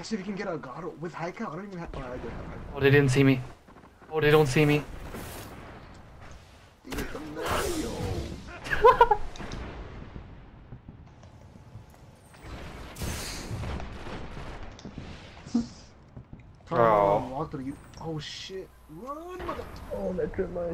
Let's see if we can get a god with high. I don't even have. Oh, I do have Oh, they didn't see me. Oh, they don't see me. Oh. Walk through you. Oh shit! Run, mother. Oh, that trip mine.